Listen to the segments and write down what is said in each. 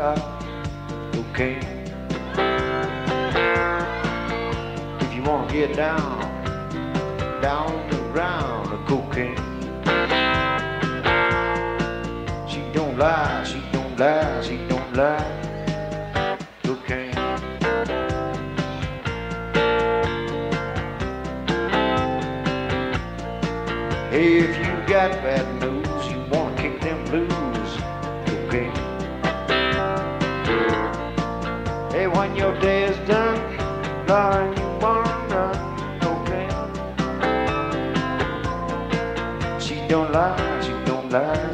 right. Okay. If you wanna get down, down the ground, the cocaine. She don't lie, she don't lie, she don't lie. Cocaine. Hey, if you got bad Hey, when your day is done, Lord, you wanna run, okay? She don't lie, she don't lie,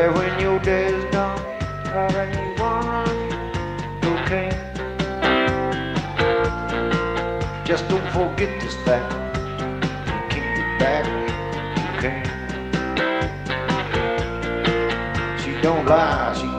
Yeah, when your day is done, Lord, you wanna run. Just don't forget this fact. Keep it back, okay? She don't lie, she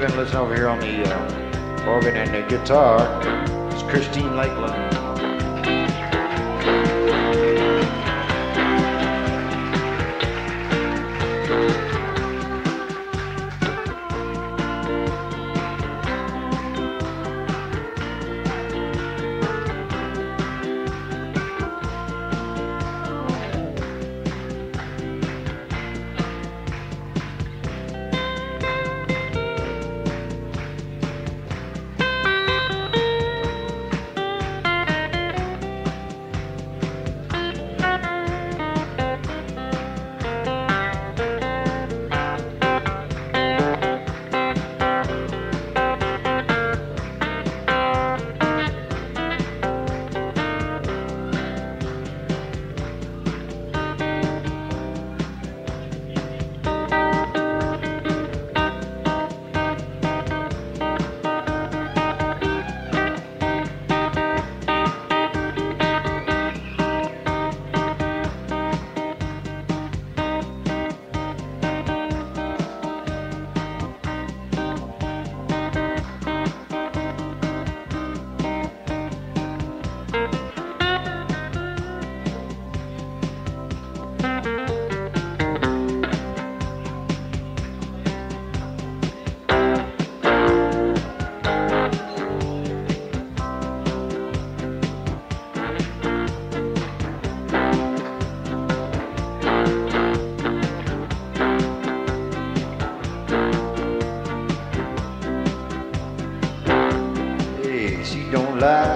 Been listening over here on the uh, organ and the guitar. It's Christine Lakeland.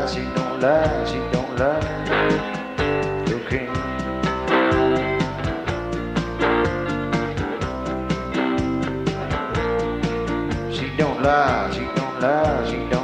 Lie, she don't lie, she don't lie. Cocaine. She don't lie, she don't lie, she don't